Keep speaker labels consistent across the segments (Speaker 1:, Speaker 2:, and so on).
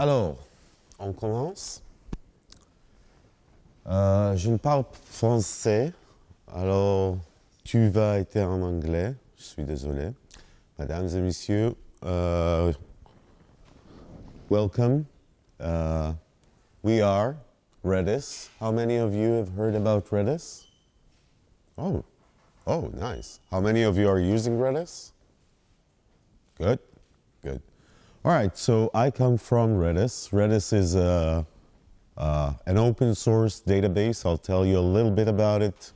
Speaker 1: Alors, on commence. Euh, je ne parle pas français, alors tu vas être en anglais. Je suis désolé. Mesdames et messieurs, uh, welcome. Uh, we are Redis. How many of you have heard about Redis? Oh, oh, nice. How many of you are using Redis? Good. All right, so I come from Redis. Redis is a, uh, an open source database. I'll tell you a little bit about it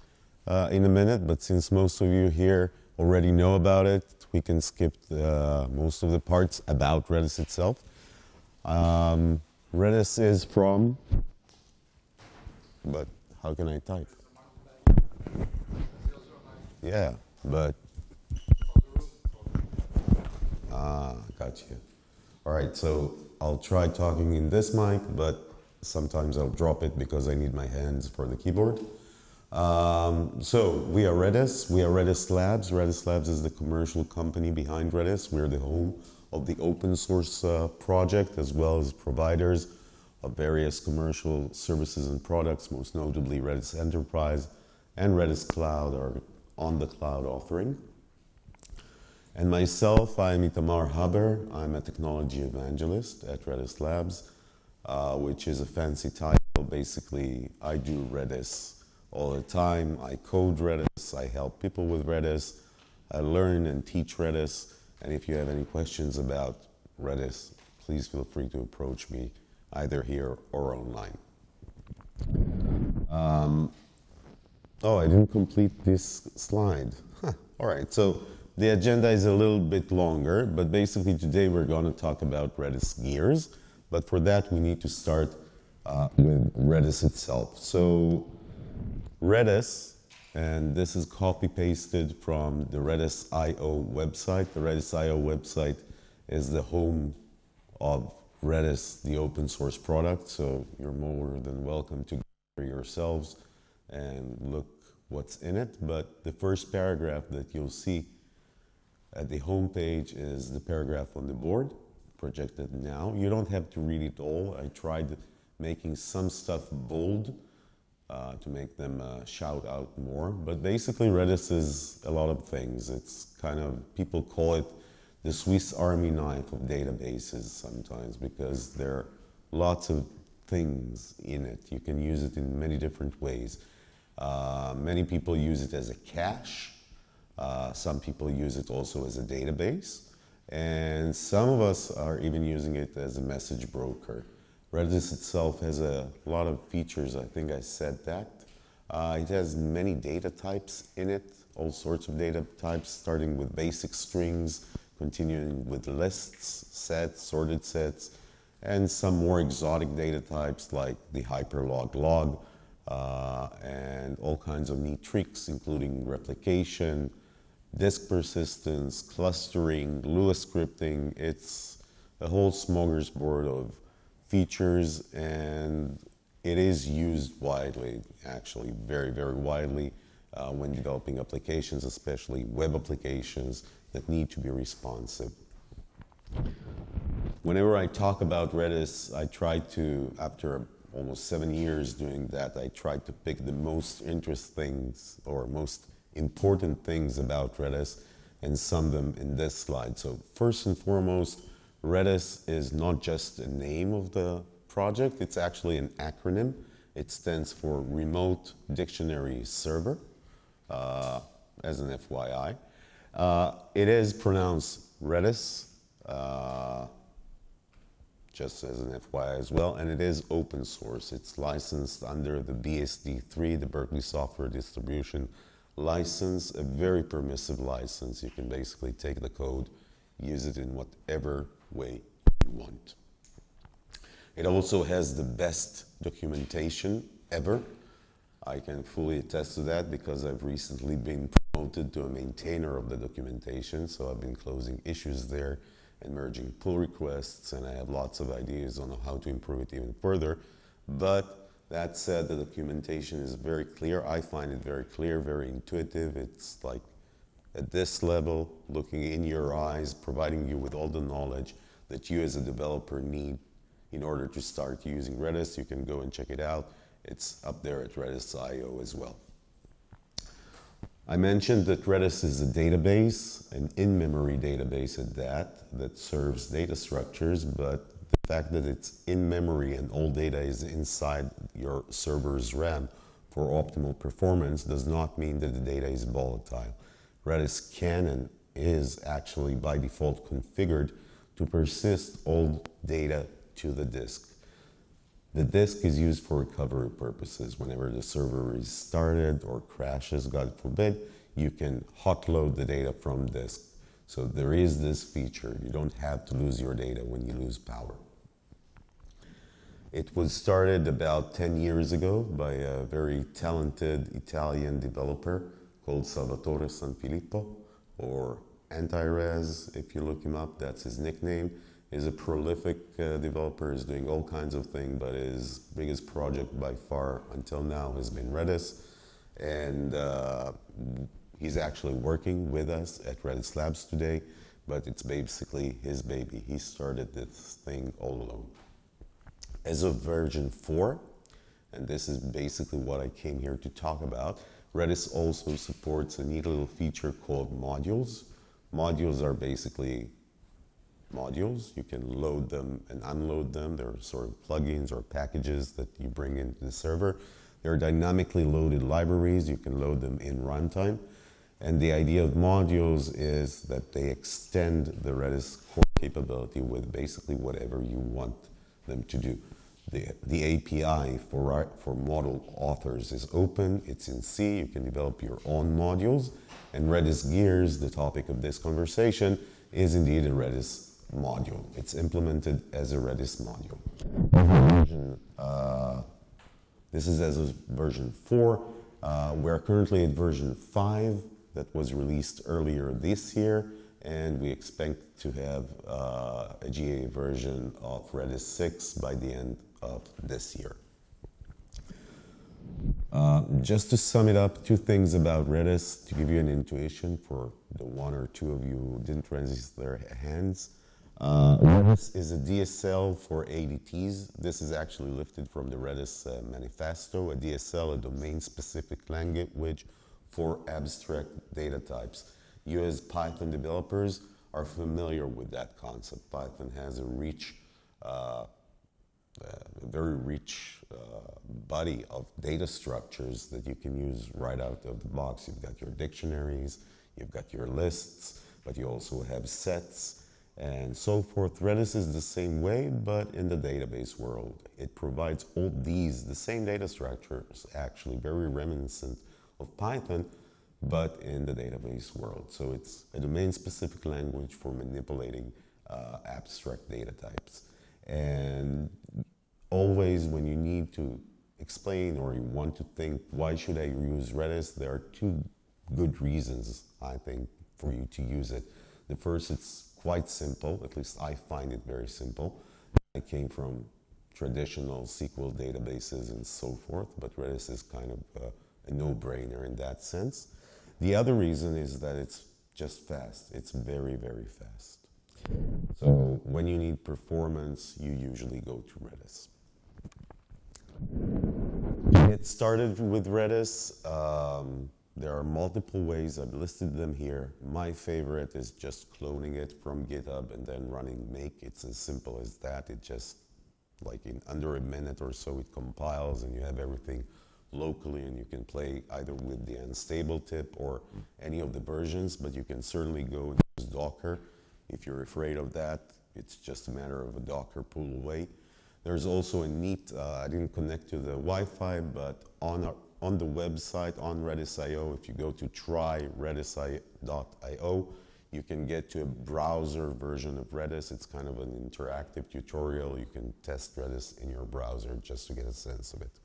Speaker 1: uh, in a minute, but since most of you here already know about it, we can skip uh, most of the parts about Redis itself. Um, Redis is from, but how can I type? Yeah, but ah, got you. All right, so I'll try talking in this mic, but sometimes I'll drop it because I need my hands for the keyboard. Um, so we are Redis. We are Redis Labs. Redis Labs is the commercial company behind Redis. We're the home of the open source uh, project as well as providers of various commercial services and products, most notably Redis Enterprise and Redis Cloud, our on the cloud offering. And myself, I'm Itamar Haber. I'm a technology evangelist at Redis Labs, uh, which is a fancy title. Basically, I do Redis all the time. I code Redis. I help people with Redis. I learn and teach Redis. And if you have any questions about Redis, please feel free to approach me either here or online. Um, oh, I didn't complete this slide. Huh. All right, so the agenda is a little bit longer, but basically today we're going to talk about Redis gears. But for that, we need to start uh, with Redis itself. So Redis, and this is copy pasted from the Redis IO website. The Redis IO website is the home of Redis, the open source product. So you're more than welcome to go yourselves and look what's in it. But the first paragraph that you'll see at the home page is the paragraph on the board projected now. You don't have to read it all. I tried making some stuff bold uh, to make them uh, shout out more. But basically, Redis is a lot of things. It's kind of, people call it the Swiss Army knife of databases sometimes because there are lots of things in it. You can use it in many different ways. Uh, many people use it as a cache. Uh, some people use it also as a database. And some of us are even using it as a message broker. Redis itself has a lot of features. I think I said that. Uh, it has many data types in it, all sorts of data types, starting with basic strings, continuing with lists, sets, sorted sets, and some more exotic data types like the HyperLogLog, uh, and all kinds of neat tricks, including replication, disk persistence, clustering, Lua scripting. It's a whole smorgasbord of features and it is used widely, actually, very, very widely uh, when developing applications, especially web applications that need to be responsive. Whenever I talk about Redis, I try to, after almost seven years doing that, I try to pick the most interesting or most important things about Redis and sum them in this slide. So first and foremost, Redis is not just a name of the project, it's actually an acronym. It stands for Remote Dictionary Server, uh, as an FYI. Uh, it is pronounced Redis, uh, just as an FYI as well, and it is open source. It's licensed under the BSD3, the Berkeley Software Distribution license, a very permissive license. You can basically take the code, use it in whatever way you want. It also has the best documentation ever. I can fully attest to that because I've recently been promoted to a maintainer of the documentation, so I've been closing issues there and merging pull requests, and I have lots of ideas on how to improve it even further. But that said, the documentation is very clear. I find it very clear, very intuitive. It's like at this level, looking in your eyes, providing you with all the knowledge that you as a developer need in order to start using Redis. You can go and check it out. It's up there at Redis.io as well. I mentioned that Redis is a database, an in-memory database at that, that serves data structures, but the fact that it's in memory and all data is inside your server's RAM for optimal performance does not mean that the data is volatile. Redis can and is actually by default configured to persist all data to the disk. The disk is used for recovery purposes. Whenever the server is started or crashes, God forbid, you can hot load the data from disk. So there is this feature. You don't have to lose your data when you lose power. It was started about 10 years ago by a very talented Italian developer called Salvatore Sanfilippo, or Antirez, if you look him up, that's his nickname is a prolific uh, developer, is doing all kinds of things, but his biggest project by far until now has been Redis. And uh, he's actually working with us at Redis Labs today, but it's basically his baby. He started this thing all alone. As of version 4, and this is basically what I came here to talk about, Redis also supports a neat little feature called modules. Modules are basically modules. You can load them and unload them. They're sort of plugins or packages that you bring into the server. They're dynamically loaded libraries. You can load them in runtime. And the idea of modules is that they extend the Redis core capability with basically whatever you want them to do. The, the API for, for model authors is open, it's in C, you can develop your own modules. And Redis Gears, the topic of this conversation, is indeed a Redis module. It's implemented as a Redis module. Version, uh, this is as of version 4. Uh, we're currently at version 5 that was released earlier this year, and we expect to have uh, a GA version of Redis 6 by the end of this year. Uh, just to sum it up, two things about Redis to give you an intuition for the one or two of you who didn't raise their hands. Uh, Redis is a DSL for ADTs. This is actually lifted from the Redis uh, manifesto, a DSL, a domain-specific language for abstract data types. You as Python developers are familiar with that concept. Python has a rich, uh, a very rich uh, body of data structures that you can use right out of the box. You've got your dictionaries, you've got your lists, but you also have sets, and so forth. Redis is the same way, but in the database world. It provides all these, the same data structures, actually very reminiscent of Python, but in the database world. So it's a domain-specific language for manipulating uh, abstract data types. And always when you need to explain or you want to think, why should I use Redis? There are two good reasons, I think, for you to use it. The first, it's quite simple, at least I find it very simple. I came from traditional SQL databases and so forth, but Redis is kind of a, no-brainer in that sense. The other reason is that it's just fast. It's very, very fast. So when you need performance, you usually go to Redis. It started with Redis. Um, there are multiple ways, I've listed them here. My favorite is just cloning it from GitHub and then running make. It's as simple as that. It just, like in under a minute or so, it compiles and you have everything locally and you can play either with the unstable tip or any of the versions, but you can certainly go and use Docker. If you're afraid of that, it's just a matter of a Docker pull away. There's also a neat, uh, I didn't connect to the Wi-Fi, but on our, on the website on Redis.io, if you go to tryredis.io, you can get to a browser version of Redis. It's kind of an interactive tutorial. You can test Redis in your browser just to get a sense of it.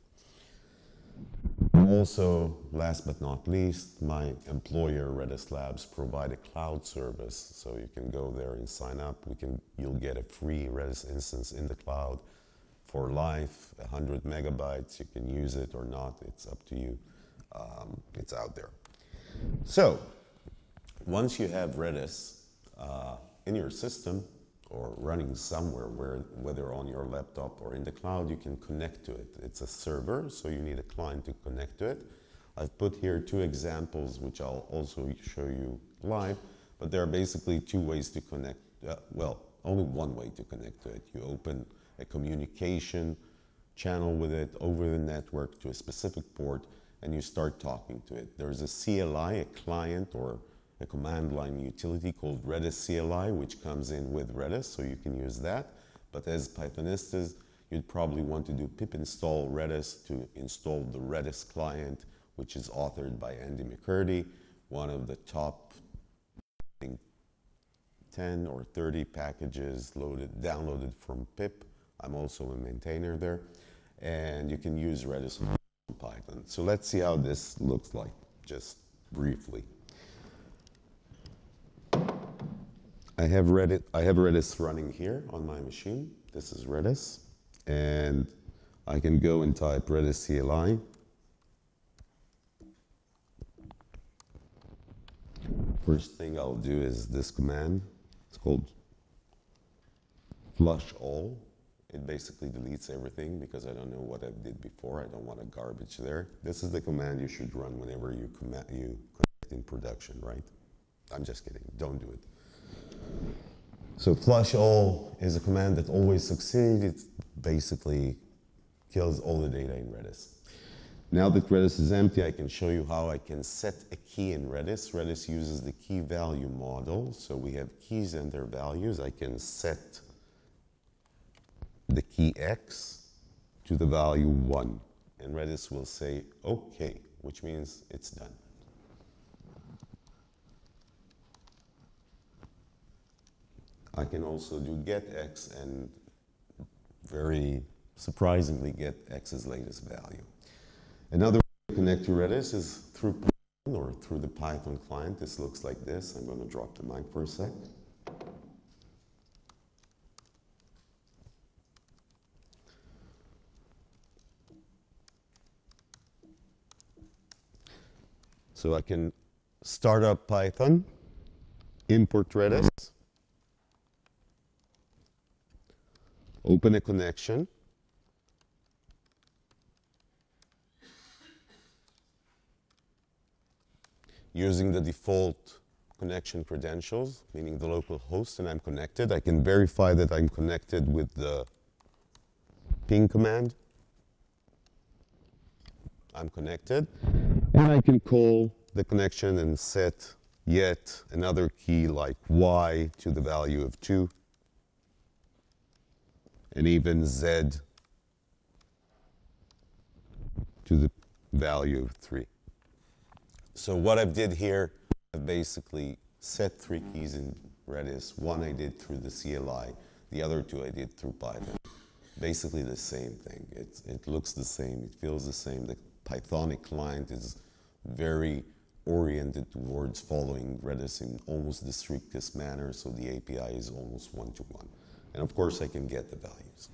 Speaker 1: Also, last but not least, my employer, Redis Labs, provide a cloud service. So you can go there and sign up. We can, you'll get a free Redis instance in the cloud for life, 100 megabytes. You can use it or not. It's up to you. Um, it's out there. So once you have Redis uh, in your system, or running somewhere where whether on your laptop or in the cloud you can connect to it. It's a server so you need a client to connect to it. I've put here two examples which i'll also show you live but there are basically two ways to connect uh, well only one way to connect to it. You open a communication channel with it over the network to a specific port and you start talking to it. There's a cli a client or a command line utility called Redis CLI, which comes in with Redis, so you can use that. But as Pythonistas, you'd probably want to do pip install Redis to install the Redis client, which is authored by Andy McCurdy, one of the top think, 10 or 30 packages loaded, downloaded from pip. I'm also a maintainer there. And you can use Redis on Python. So let's see how this looks like, just briefly. I have Redis, I have Redis running here on my machine. This is Redis. And I can go and type Redis CLI. First thing I'll do is this command. It's called flush all. It basically deletes everything because I don't know what I did before. I don't want a garbage there. This is the command you should run whenever you, you connect in production, right? I'm just kidding. Don't do it. So flush all is a command that always succeeds. It basically kills all the data in Redis. Now that Redis is empty, I can show you how I can set a key in Redis. Redis uses the key value model. So we have keys and their values. I can set the key X to the value 1. And Redis will say, OK, which means it's done. I can also do get x and very surprisingly get x's latest value. Another way to connect to Redis is through Python or through the Python client. This looks like this. I'm going to drop the mic for a sec. So I can start up Python, import Redis, open a connection. Using the default connection credentials, meaning the local host, and I'm connected. I can verify that I'm connected with the ping command. I'm connected. And I can call the connection and set yet another key like y to the value of 2 and even z to the value of 3. So what I've did here, I've basically set three keys in Redis. One I did through the CLI, the other two I did through Python. Basically the same thing. It, it looks the same, it feels the same. The Pythonic client is very oriented towards following Redis in almost the strictest manner, so the API is almost one-to-one. -one. And of course, I can get the values.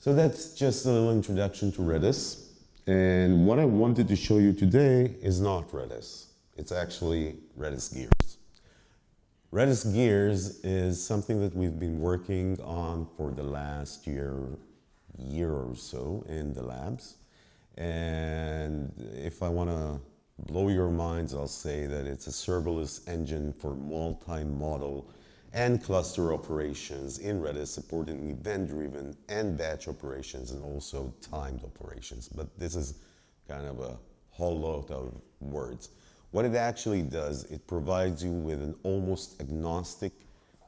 Speaker 1: So that's just a little introduction to Redis. And what I wanted to show you today is not Redis. It's actually Redis Gears. Redis Gears is something that we've been working on for the last year, year or so in the labs. And if I want to blow your minds, I'll say that it's a serverless engine for multi-model and cluster operations in Redis, supporting event-driven and batch operations and also timed operations. But this is kind of a whole lot of words. What it actually does, it provides you with an almost agnostic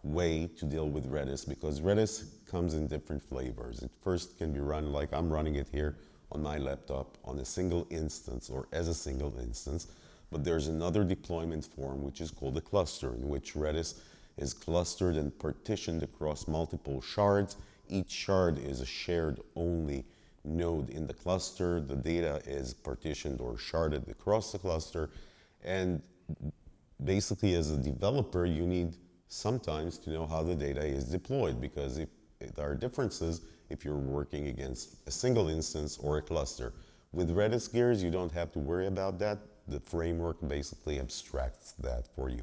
Speaker 1: way to deal with Redis because Redis comes in different flavors. It first can be run like I'm running it here on my laptop on a single instance or as a single instance. But there's another deployment form which is called a cluster in which Redis is clustered and partitioned across multiple shards. Each shard is a shared only node in the cluster. The data is partitioned or sharded across the cluster and basically, as a developer, you need sometimes to know how the data is deployed because if, there are differences if you're working against a single instance or a cluster. With Redis gears, you don't have to worry about that. The framework basically abstracts that for you.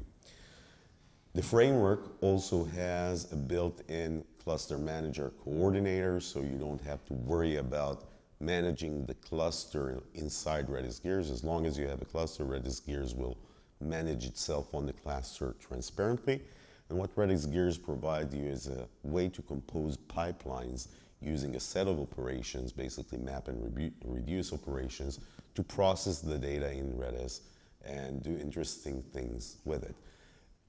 Speaker 1: The framework also has a built-in cluster manager coordinator, so you don't have to worry about managing the cluster inside Redis Gears. As long as you have a cluster, Redis Gears will manage itself on the cluster transparently. And what Redis Gears provide you is a way to compose pipelines using a set of operations, basically map and reduce operations, to process the data in Redis and do interesting things with it.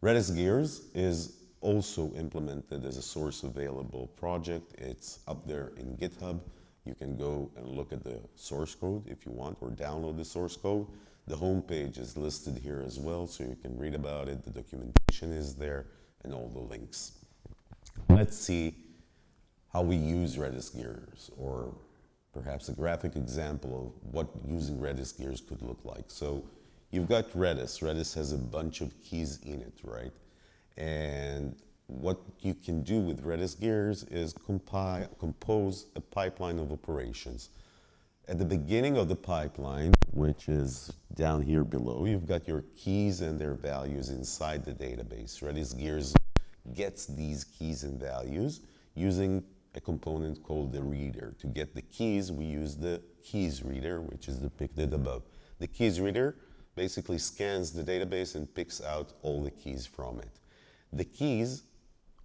Speaker 1: Redis Gears is also implemented as a source available project. It's up there in GitHub. You can go and look at the source code if you want, or download the source code. The homepage is listed here as well, so you can read about it. The documentation is there, and all the links. Let's see how we use Redis Gears, or perhaps a graphic example of what using Redis Gears could look like. So you've got Redis. Redis has a bunch of keys in it, right? And what you can do with Redis Gears is compile, compose a pipeline of operations. At the beginning of the pipeline, which is down here below, you've got your keys and their values inside the database. Redis Gears gets these keys and values using a component called the reader. To get the keys, we use the keys reader, which is depicted above. The keys reader basically scans the database and picks out all the keys from it. The keys,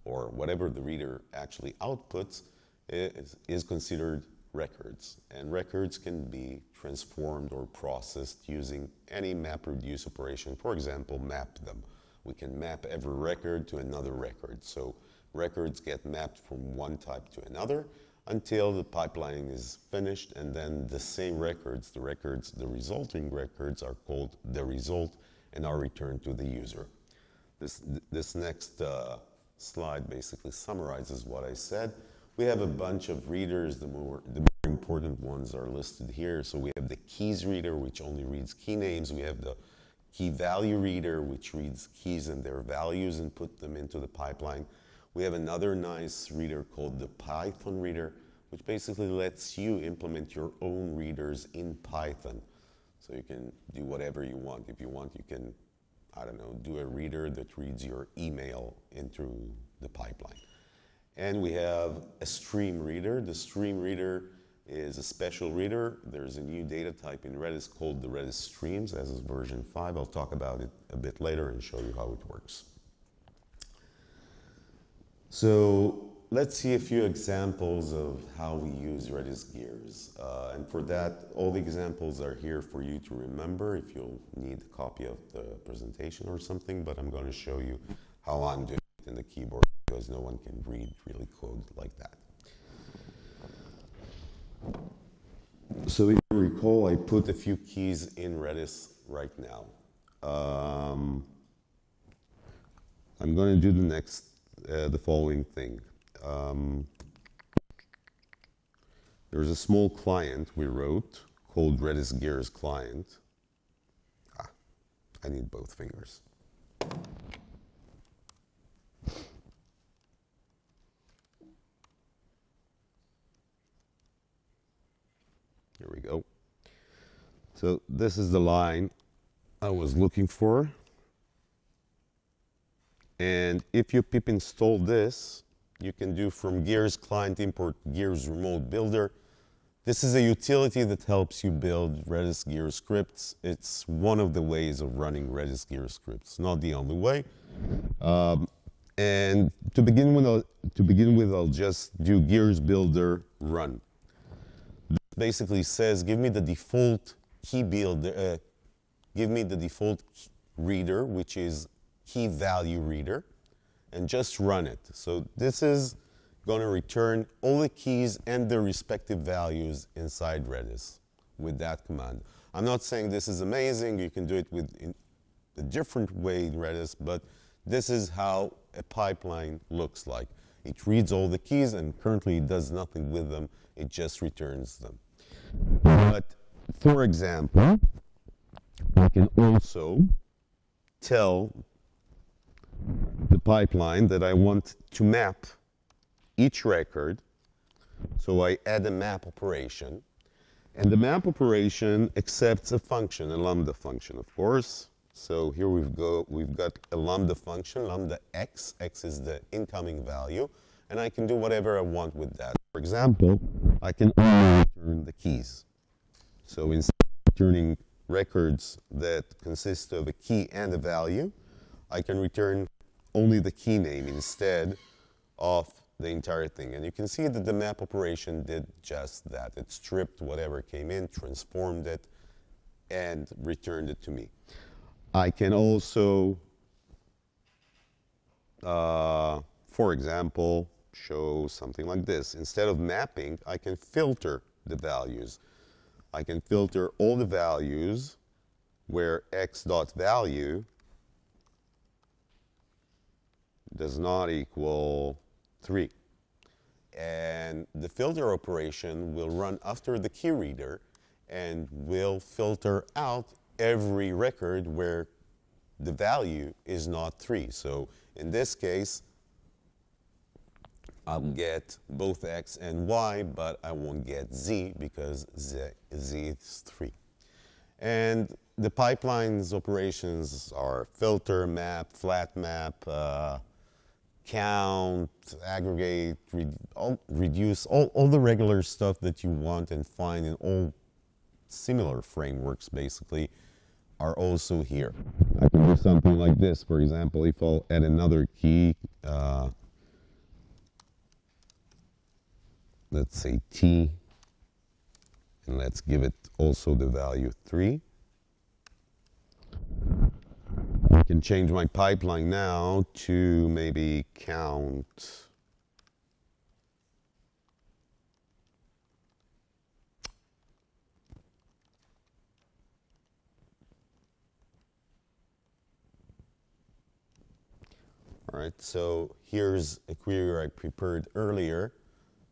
Speaker 1: or whatever the reader actually outputs, is, is considered records. And records can be transformed or processed using any map reduce operation. For example, map them. We can map every record to another record. So records get mapped from one type to another until the pipeline is finished and then the same records, the records, the resulting records are called the result and are returned to the user. This, this next uh, slide basically summarizes what I said. We have a bunch of readers, the more, the more important ones are listed here. So we have the keys reader, which only reads key names. We have the key value reader, which reads keys and their values and put them into the pipeline. We have another nice reader called the Python reader, which basically lets you implement your own readers in Python. So you can do whatever you want. If you want, you can, I don't know, do a reader that reads your email into the pipeline. And we have a stream reader. The stream reader is a special reader. There's a new data type in Redis called the Redis Streams, as is version 5. I'll talk about it a bit later and show you how it works. So let's see a few examples of how we use Redis gears. Uh, and for that, all the examples are here for you to remember if you'll need a copy of the presentation or something, but I'm going to show you how I'm doing it in the keyboard because no one can read really code like that. So if you recall, I put a few keys in Redis right now. Um, I'm going to do the next uh, the following thing. Um, there's a small client we wrote called Redis Gears client. Ah, I need both fingers. Here we go. So this is the line I was looking for. And if you pip install this, you can do from Gears client import Gears remote builder. This is a utility that helps you build Redis Gears scripts. It's one of the ways of running Redis Gears scripts, not the only way. Um, and to begin with, I'll, to begin with, I'll just do Gears builder run. This basically says, give me the default key builder, uh, give me the default reader, which is key value reader and just run it. So this is going to return all the keys and their respective values inside Redis with that command. I'm not saying this is amazing. You can do it with a different way in Redis, but this is how a pipeline looks like. It reads all the keys and currently it does nothing with them. It just returns them. But for example, I can also tell the pipeline that I want to map each record. So I add a map operation. And the map operation accepts a function, a lambda function, of course. So here we've, go, we've got a lambda function, lambda x. x is the incoming value. And I can do whatever I want with that. For example, I can only return the keys. So instead of returning records that consist of a key and a value, I can return only the key name instead of the entire thing. And you can see that the map operation did just that. It stripped whatever came in, transformed it, and returned it to me. I can also, uh, for example, show something like this. Instead of mapping, I can filter the values. I can filter all the values where x dot value does not equal 3. And the filter operation will run after the key reader and will filter out every record where the value is not 3. So in this case, I'll get both x and y, but I won't get z because z, z is 3. And the pipeline's operations are filter, map, flat map, uh, count, aggregate, re all, reduce, all, all the regular stuff that you want and find in all similar frameworks basically are also here. I can do something like this, for example, if I'll add another key, uh, let's say t, and let's give it also the value 3. I can change my pipeline now to maybe count All right, so here's a query I prepared earlier.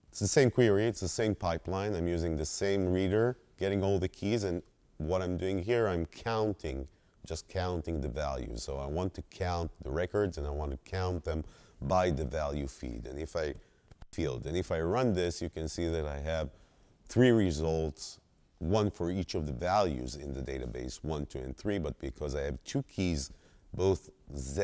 Speaker 1: It's the same query, it's the same pipeline. I'm using the same reader, getting all the keys, and what I'm doing here, I'm counting just counting the values. So I want to count the records and I want to count them by the value feed. And if I field, and if I run this, you can see that I have three results, one for each of the values in the database, one, two, and three, but because I have two keys, both Z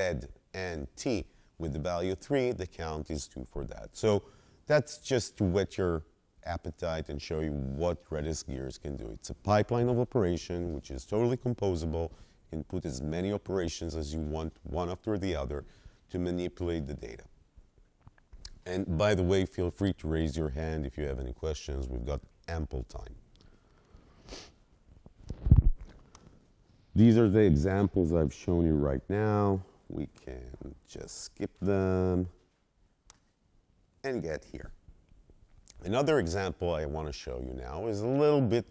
Speaker 1: and T, with the value three, the count is two for that. So that's just to whet your appetite and show you what Redis Gears can do. It's a pipeline of operation, which is totally composable can put as many operations as you want, one after the other, to manipulate the data. And by the way, feel free to raise your hand if you have any questions. We've got ample time. These are the examples I've shown you right now. We can just skip them and get here. Another example I want to show you now is a little bit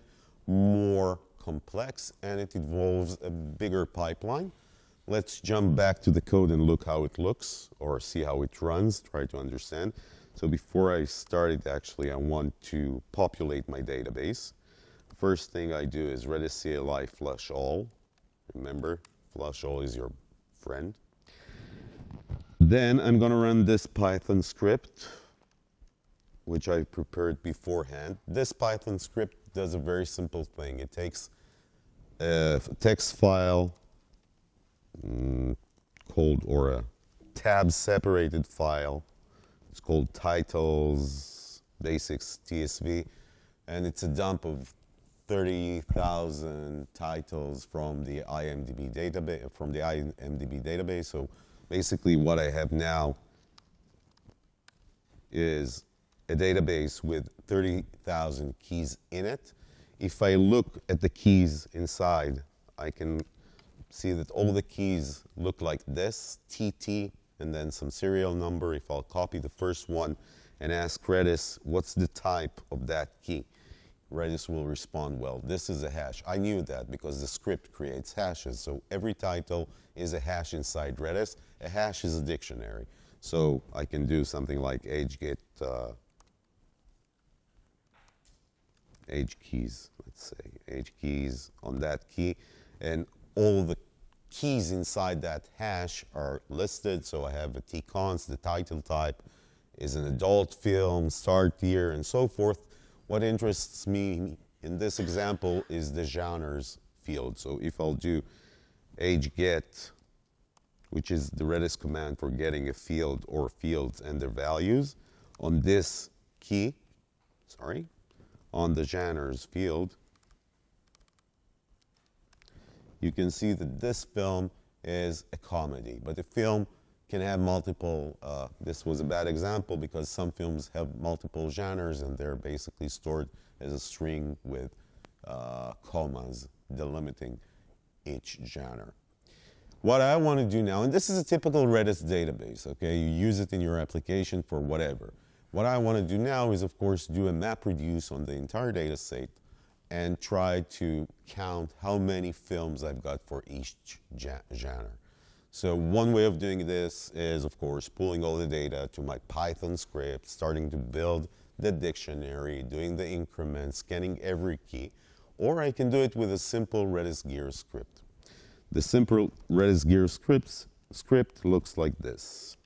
Speaker 1: more complex and it involves a bigger pipeline. Let's jump back to the code and look how it looks or see how it runs, try to understand. So before I start it, actually, I want to populate my database. First thing I do is redis CLI flush all. Remember, flush all is your friend. Then I'm going to run this Python script, which I prepared beforehand. This Python script does a very simple thing. It takes a text file mm, called, or a tab separated file. It's called titles basics TSV, and it's a dump of 30,000 titles from the IMDb database. From the IMDb database. So basically, what I have now is a database with 30,000 keys in it. If I look at the keys inside, I can see that all the keys look like this, TT, and then some serial number. If I'll copy the first one and ask Redis, what's the type of that key? Redis will respond, well, this is a hash. I knew that because the script creates hashes. So every title is a hash inside Redis. A hash is a dictionary. So I can do something like HGET uh, HKEYS, let's say, HKEYS on that key, and all the keys inside that hash are listed. So I have a tcons, the title type is an adult film, start year, and so forth. What interests me in this example is the genres field. So if I'll do HGET, which is the Redis command for getting a field or fields and their values, on this key, sorry, on the genres field, you can see that this film is a comedy, but the film can have multiple, uh, this was a bad example because some films have multiple genres and they're basically stored as a string with uh, commas delimiting each genre. What I want to do now, and this is a typical Redis database, okay? You use it in your application for whatever. What I want to do now is, of course, do a map reduce on the entire data set and try to count how many films I've got for each genre. So one way of doing this is, of course, pulling all the data to my Python script, starting to build the dictionary, doing the increments, scanning every key, or I can do it with a simple Redis gear script. The simple Redis gear scripts, script looks like this.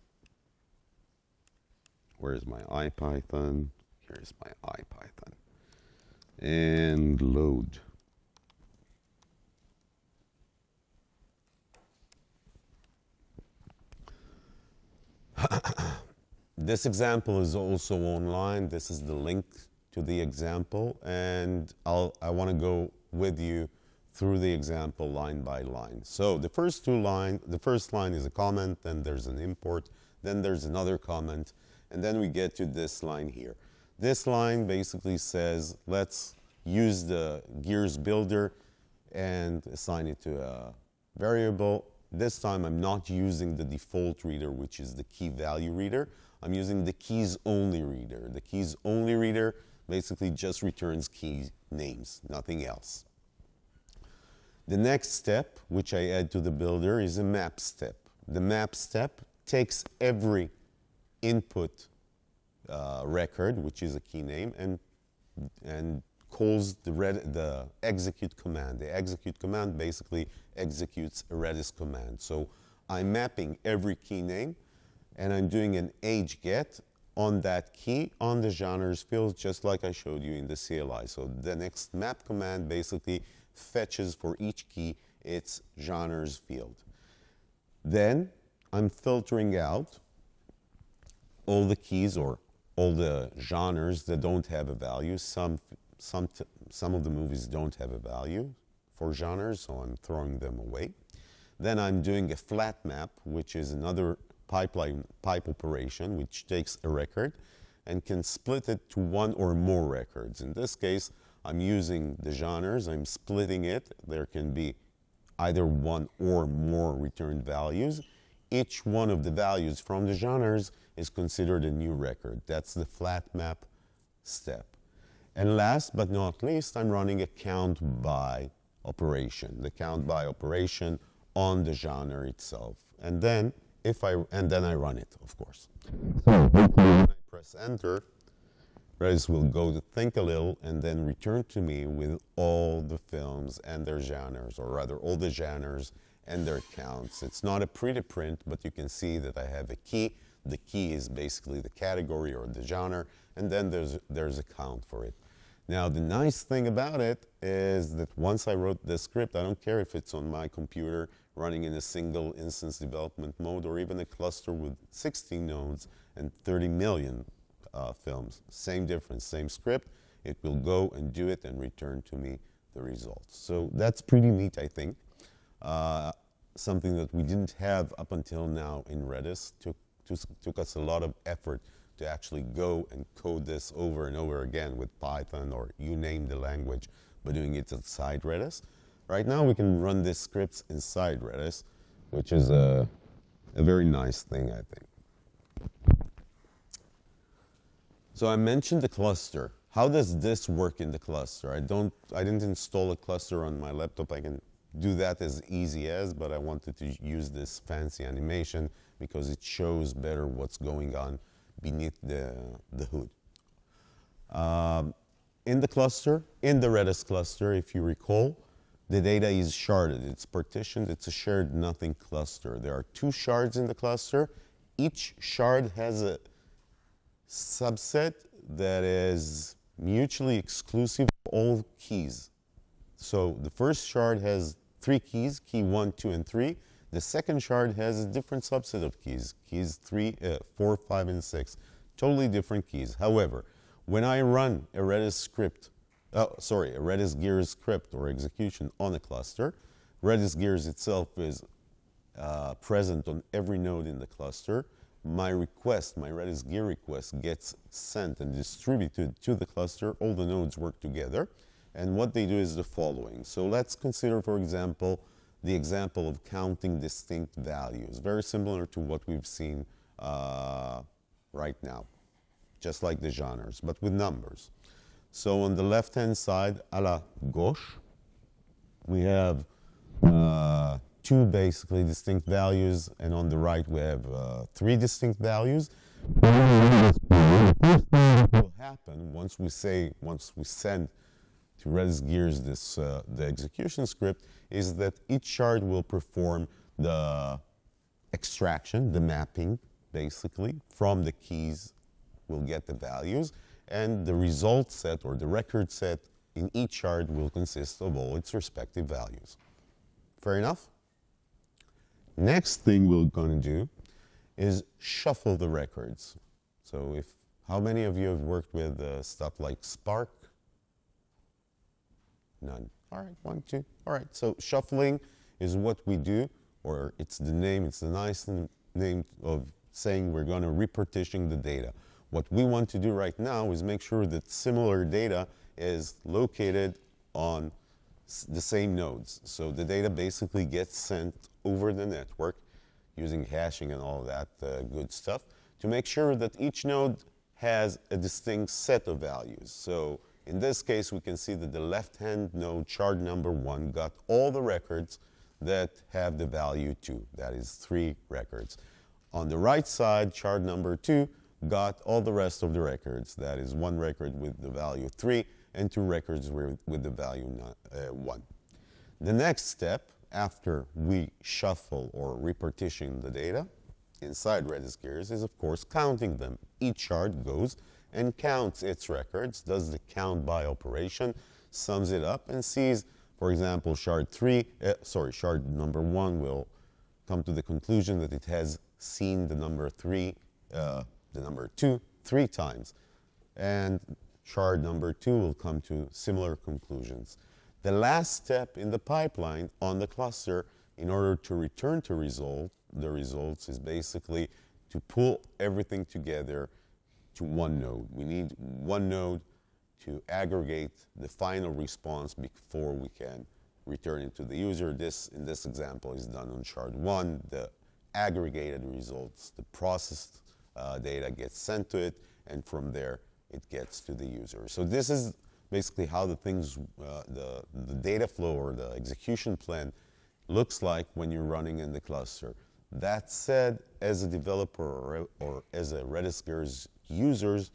Speaker 1: Where's my IPython? Here's my IPython. And load. this example is also online. This is the link to the example, and I'll, I want to go with you through the example line by line. So the first two line, the first line is a comment, then there's an import, then there's another comment, and then we get to this line here. This line basically says, let's use the gears builder and assign it to a variable this time I'm not using the default reader, which is the key value reader. I'm using the keys only reader. The keys only reader basically just returns key names, nothing else. The next step, which I add to the builder, is a map step. The map step takes every input uh, record, which is a key name, and, and calls the, the execute command. The execute command basically executes a Redis command. So I'm mapping every key name and I'm doing an HGET on that key on the genres field just like I showed you in the CLI. So the next map command basically fetches for each key its genres field. Then I'm filtering out all the keys or all the genres that don't have a value. Some some, some of the movies don't have a value for genres, so I'm throwing them away. Then I'm doing a flat map, which is another pipeline pipe operation, which takes a record and can split it to one or more records. In this case, I'm using the genres, I'm splitting it. There can be either one or more returned values. Each one of the values from the genres is considered a new record. That's the flat map step. And last but not least, I'm running a count by operation, the count by operation on the genre itself. And then if I and then I run it, of course. So when I press enter, Redis will go to think a little and then return to me with all the films and their genres, or rather all the genres and their counts. It's not a pretty print, but you can see that I have a key. The key is basically the category or the genre, and then there's, there's a count for it. Now, the nice thing about it is that once I wrote the script, I don't care if it's on my computer running in a single instance development mode or even a cluster with 16 nodes and 30 million uh, films. Same difference, same script. It will go and do it and return to me the results. So that's pretty neat, I think. Uh, something that we didn't have up until now in Redis. Took, took, took us a lot of effort to actually go and code this over and over again with Python or you name the language, but doing it inside Redis. Right now we can run these scripts inside Redis, which is a, a very nice thing, I think. So I mentioned the cluster. How does this work in the cluster? I don't, I didn't install a cluster on my laptop. I can do that as easy as, but I wanted to use this fancy animation because it shows better what's going on beneath the, the hood. Um, in the cluster, in the Redis cluster, if you recall, the data is sharded. It's partitioned. It's a shared nothing cluster. There are two shards in the cluster. Each shard has a subset that is mutually exclusive of all keys. So the first shard has three keys, key one, two, and three. The second shard has a different subset of keys, keys three, uh, four, five, and six. Totally different keys. However, when I run a Redis script, oh, sorry, a Redis Gears script or execution on a cluster, Redis Gears itself is uh, present on every node in the cluster. My request, my Redis Gear request, gets sent and distributed to the cluster. All the nodes work together. And what they do is the following. So let's consider, for example, the example of counting distinct values, very similar to what we've seen uh, right now, just like the genres, but with numbers. So on the left-hand side, à la gauche, we have uh, two basically distinct values, and on the right we have uh, three distinct values. What will happen once we say, once we send Redis Gears this, uh, the execution script is that each shard will perform the extraction, the mapping, basically, from the keys will get the values, and the result set or the record set in each shard will consist of all its respective values. Fair enough? Next thing we're going to do is shuffle the records. So if, how many of you have worked with uh, stuff like Spark None. All right, one, two. All right, so shuffling is what we do, or it's the name, it's the nice name of saying we're going to repartition the data. What we want to do right now is make sure that similar data is located on the same nodes. So the data basically gets sent over the network using hashing and all that uh, good stuff to make sure that each node has a distinct set of values. So in this case, we can see that the left-hand node, shard number one, got all the records that have the value two, that is three records. On the right side, shard number two got all the rest of the records, that is one record with the value three and two records with, the value uh, one. The next step, after we shuffle or repartition the data inside Redis Gears, is of course counting them. Each shard goes and counts its records, does the count by operation, sums it up, and sees, for example, shard three, uh, sorry, shard number one will come to the conclusion that it has seen the number three, uh, the number two, three times. And shard number two will come to similar conclusions. The last step in the pipeline on the cluster in order to return to result, the results is basically to pull everything together to one node. We need one node to aggregate the final response before we can return it to the user. This, in this example, is done on shard one. The aggregated results, the processed uh, data gets sent to it, and from there it gets to the user. So this is basically how the things, uh, the, the data flow or the execution plan looks like when you're running in the cluster. That said, as a developer or, or as a Redis users,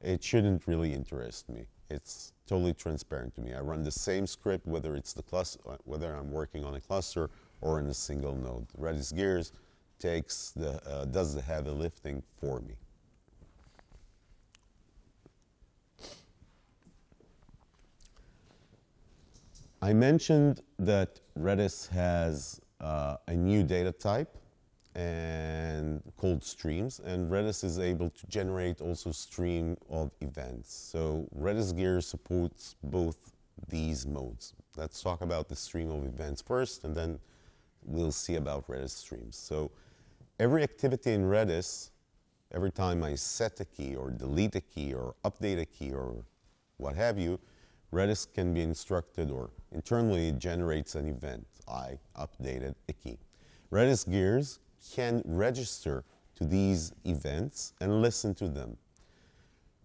Speaker 1: it shouldn't really interest me. It's totally transparent to me. I run the same script whether it's the cluster, whether I'm working on a cluster or in a single node. Redis Gears takes the uh, does the heavy lifting for me. I mentioned that Redis has uh, a new data type and called streams and Redis is able to generate also stream of events. So Redis Gear supports both these modes. Let's talk about the stream of events first and then we'll see about Redis streams. So every activity in Redis, every time I set a key or delete a key or update a key or what have you, Redis can be instructed or internally it generates an event. I updated a key. Redis Gears can register to these events and listen to them.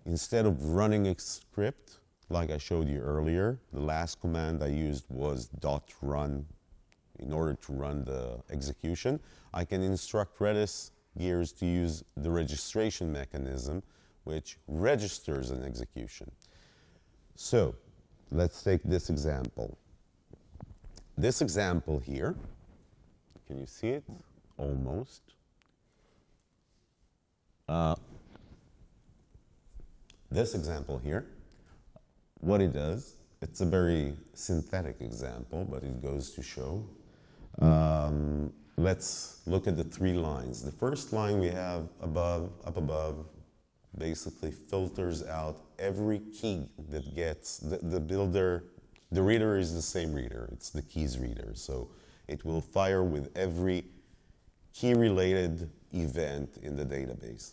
Speaker 1: Instead of running a script, like I showed you earlier, the last command I used was dot run in order to run the execution. I can instruct Redis gears to use the registration mechanism, which registers an execution. So let's take this example. this example here, can you see it? Almost. Uh, this example here, what it does, it's a very synthetic example, but it goes to show. Um, let's look at the three lines. The first line we have above, up above, basically filters out every key that gets, the, the builder, the reader is the same reader, it's the keys reader. So it will fire with every key related event in the database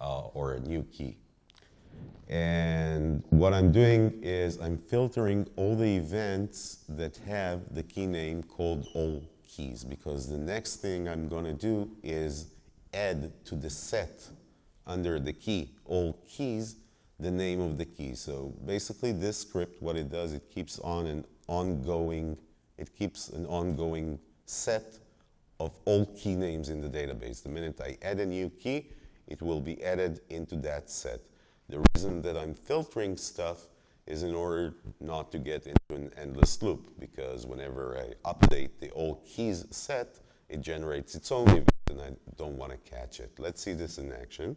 Speaker 1: uh, or a new key. And what I'm doing is I'm filtering all the events that have the key name called all keys because the next thing I'm going to do is add to the set under the key all keys the name of the key. So basically this script, what it does, it keeps on an ongoing, it keeps an ongoing set of all key names in the database. The minute I add a new key, it will be added into that set. The reason that I'm filtering stuff is in order not to get into an endless loop because whenever I update the all keys set, it generates its own event and I don't want to catch it. Let's see this in action.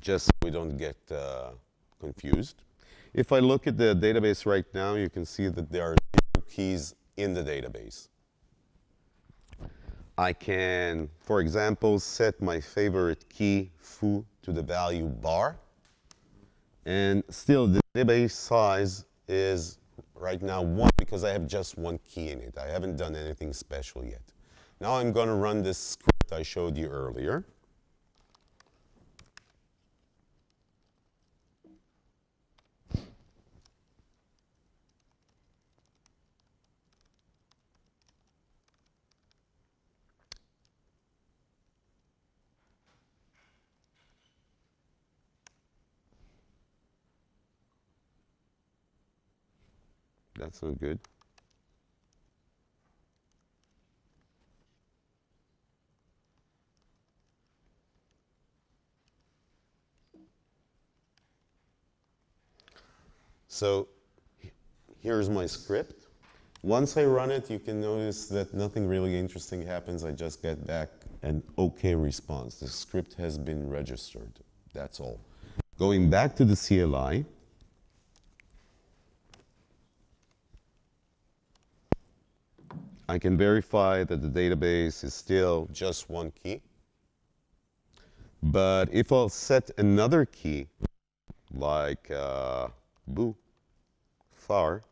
Speaker 1: Just so we don't get uh, confused. If I look at the database right now, you can see that there are zero keys in the database. I can, for example, set my favorite key, foo, to the value bar. And still, the database size is right now one because I have just one key in it. I haven't done anything special yet. Now I'm going to run this script I showed you earlier. That's not good. So here's my script. Once I run it, you can notice that nothing really interesting happens. I just get back an OK response. The script has been registered. That's all. Going back to the CLI, I can verify that the database is still just one key. But if I'll set another key, like uh, boo, far,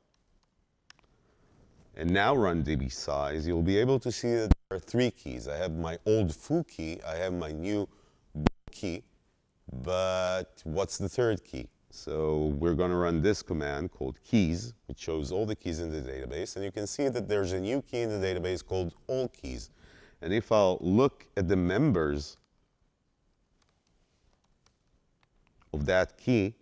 Speaker 1: and now run db size, you'll be able to see that there are three keys. I have my old foo key, I have my new key, but what's the third key? So we're going to run this command called keys, which shows all the keys in the database. And you can see that there's a new key in the database called all keys. And if I'll look at the members of that key,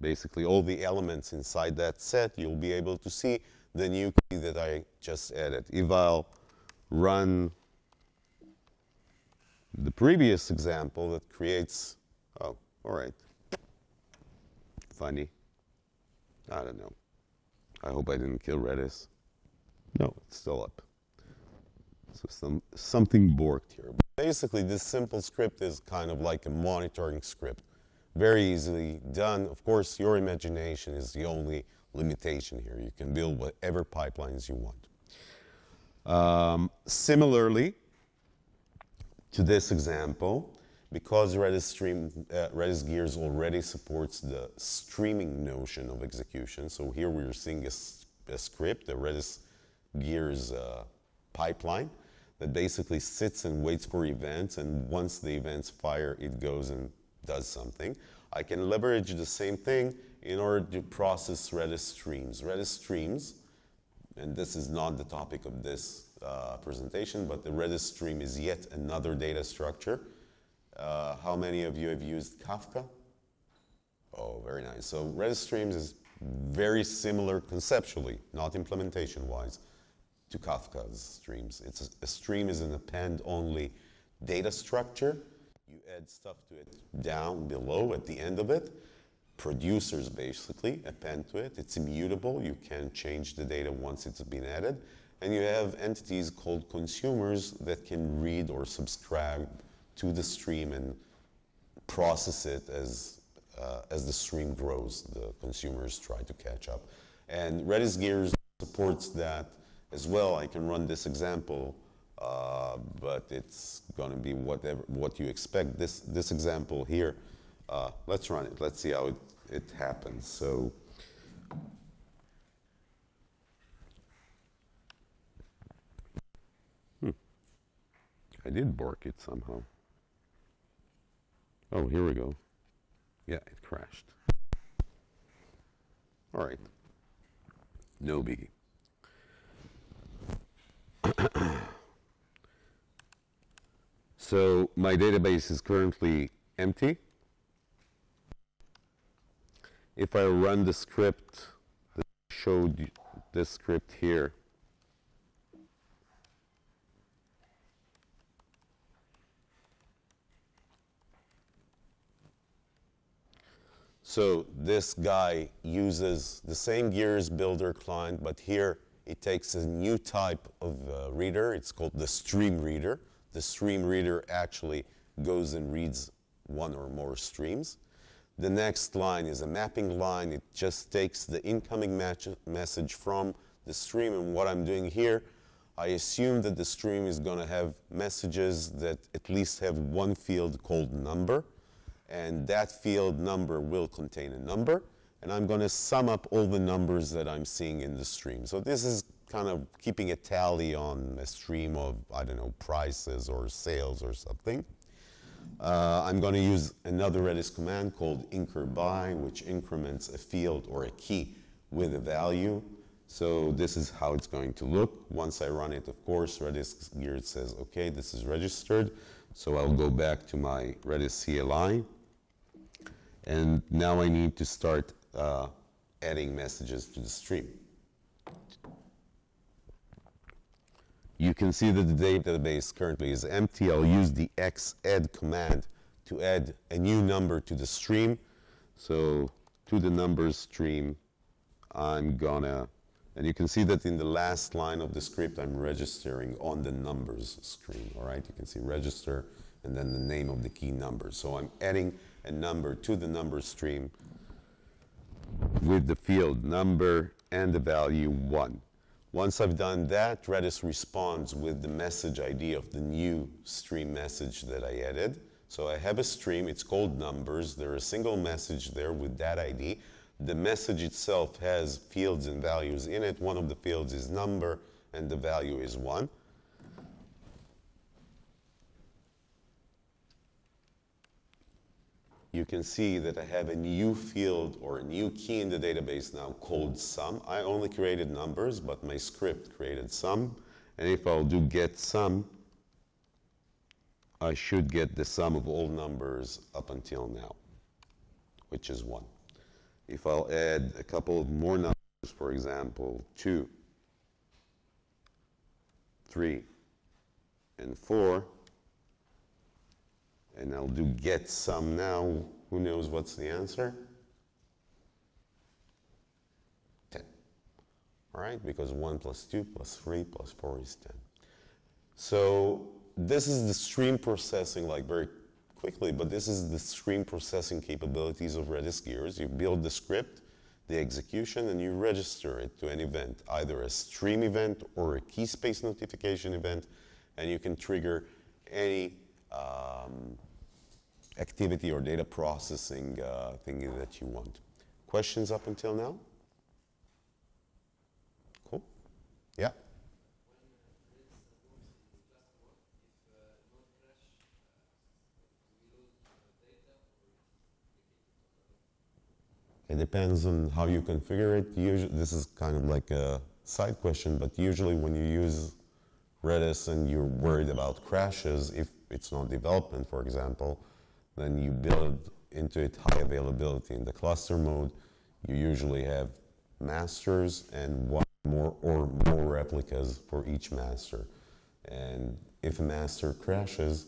Speaker 1: basically all the elements inside that set, you'll be able to see the new key that I just added. If I'll run the previous example that creates all right. Funny. I don't know. I hope I didn't kill Redis. No, it's still up. So some something borked here. Basically, this simple script is kind of like a monitoring script. Very easily done. Of course, your imagination is the only limitation here. You can build whatever pipelines you want. Um, similarly to this example, because Redis, Stream, uh, Redis Gears already supports the streaming notion of execution, so here we're seeing a, a script, a Redis Gears uh, pipeline that basically sits and waits for events, and once the events fire, it goes and does something. I can leverage the same thing in order to process Redis streams. Redis streams, and this is not the topic of this uh, presentation, but the Redis stream is yet another data structure uh, how many of you have used Kafka? Oh, very nice. So Redis Streams is very similar conceptually, not implementation-wise, to Kafka's streams. It's a, a stream is an append-only data structure. You add stuff to it down below at the end of it. Producers basically append to it. It's immutable. You can change the data once it's been added. And you have entities called consumers that can read or subscribe to the stream and process it as, uh, as the stream grows. The consumers try to catch up. And Redis Gears supports that as well. I can run this example, uh, but it's going to be whatever what you expect. This, this example here, uh, let's run it. Let's see how it, it happens. So I did bork it somehow. Oh, here we go. Yeah, it crashed. All right. No biggie. so my database is currently empty. If I run the script that showed this script here, So this guy uses the same Gears Builder client, but here it takes a new type of uh, reader. It's called the stream reader. The stream reader actually goes and reads one or more streams. The next line is a mapping line. It just takes the incoming message from the stream. And what I'm doing here, I assume that the stream is going to have messages that at least have one field called number and that field number will contain a number, and I'm going to sum up all the numbers that I'm seeing in the stream. So this is kind of keeping a tally on a stream of, I don't know, prices or sales or something. Uh, I'm going to use another Redis command called INCRBY, which increments a field or a key with a value. So this is how it's going to look. Once I run it, of course, Redis Gears says, okay, this is registered. So I'll go back to my Redis CLI. And now I need to start uh, adding messages to the stream. You can see that the database currently is empty. I'll use the xadd command to add a new number to the stream. So to the numbers stream, I'm gonna, and you can see that in the last line of the script, I'm registering on the numbers screen, all right? You can see register and then the name of the key number. So I'm adding a number to the number stream with the field number and the value 1. Once I've done that, Redis responds with the message ID of the new stream message that I added. So I have a stream, it's called numbers. There's a single message there with that ID. The message itself has fields and values in it. One of the fields is number and the value is 1. You can see that I have a new field or a new key in the database now called sum. I only created numbers, but my script created sum. And if I'll do get sum, I should get the sum of all numbers up until now, which is 1. If I'll add a couple of more numbers, for example, 2, 3, and 4, and I'll do get sum now. Who knows what's the answer? 10. All right, because 1 plus 2 plus 3 plus 4 is 10. So this is the stream processing, like very quickly, but this is the stream processing capabilities of Redis Gears. You build the script, the execution, and you register it to an event, either a stream event or a key space notification event, and you can trigger any um, activity or data processing uh, thing that you want. Questions up until now? Cool. Yeah. It depends on how you configure it. Usually, this is kind of like a side question, but usually when you use Redis and you're worried about crashes, if it's not development, for example, then you build into it high availability in the cluster mode. you usually have masters and one more or more replicas for each master. And if a master crashes,